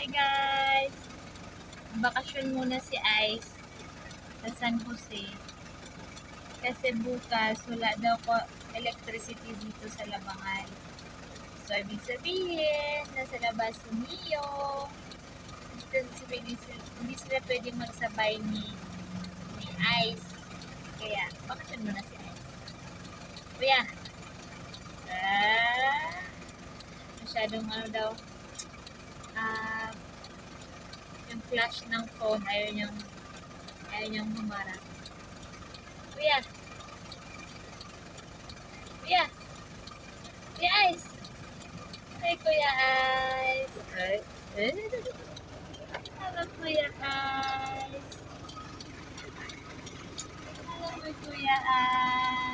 Hi guys! Bakasyon muna si Ice sa San Jose. Kasi bukas wala daw ko electricity dito sa Labangan. So, ibig sabihin, nasa labas si Mio. Hindi sila, hindi sila pwede magsabay ni, ni Ice. Kaya, bakasyon muna si Ice. Kuya! Ah! Masyadong ano daw, yung flash ng phone, ayaw niyang, ayaw niyang humarap. Kuya! Kuya! Kuya Ice! Ay, Kuya Ice! Ay, eh? Hello, Kuya Ice! Hello, Kuya Ice!